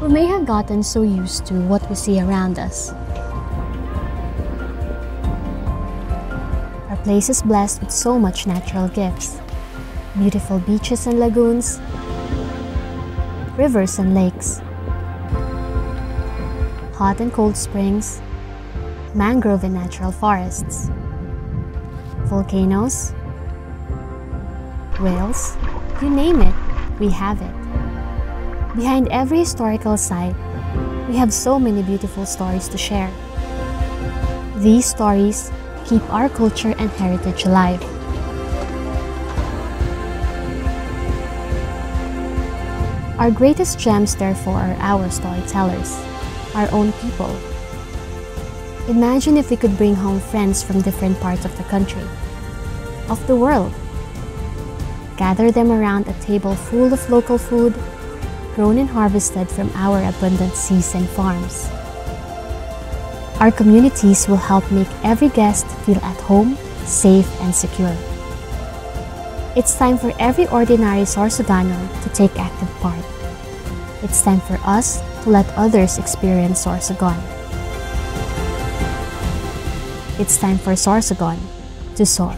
We may have gotten so used to what we see around us. Our place is blessed with so much natural gifts. Beautiful beaches and lagoons, rivers and lakes, hot and cold springs, mangrove and natural forests, volcanoes, whales, you name it, we have it. Behind every historical site, we have so many beautiful stories to share. These stories keep our culture and heritage alive. Our greatest gems, therefore, are our storytellers, our own people. Imagine if we could bring home friends from different parts of the country, of the world. Gather them around a table full of local food, grown and harvested from our abundant seas and farms. Our communities will help make every guest feel at home, safe, and secure. It's time for every ordinary Sorsogano to take active part. It's time for us to let others experience Sorsogon. It's time for Sorsogon to soar.